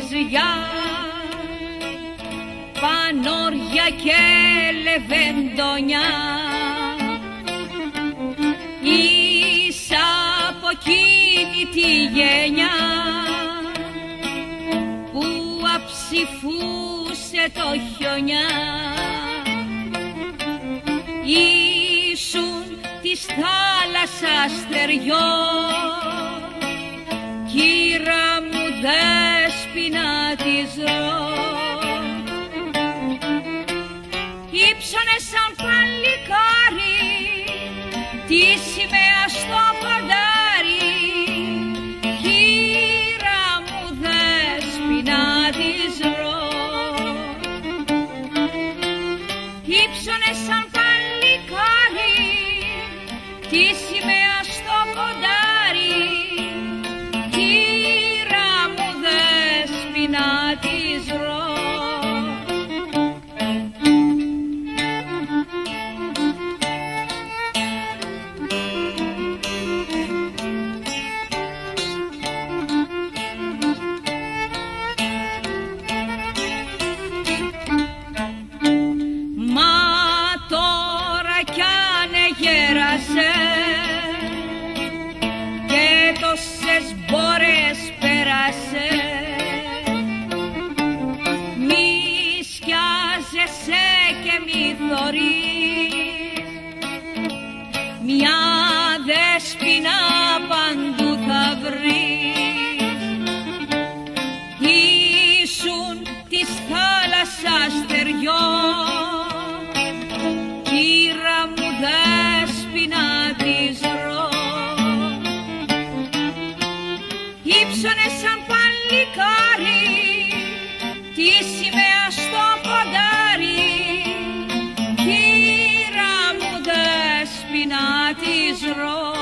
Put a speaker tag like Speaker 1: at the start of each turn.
Speaker 1: βυζιά πανόρια και λεβεντονιά. Είσαι από εκείνη τη γενιά που αψηφούσε το χιονιά. Ήσουν της θάλασσας στεριός τη σημαία στο παντάρι κύρα μου δέσποινα της ρο Ήψωνε σαν παλικάρι τη Να παντού θα βρεις. Ήσουν της θάλασσας στεριό Κύρα μου δέσποινα της ρο Ήψωνε σαν παλικάρι τη σημαία στο ποντάρι. Κύρα μου δέσποινα της ρο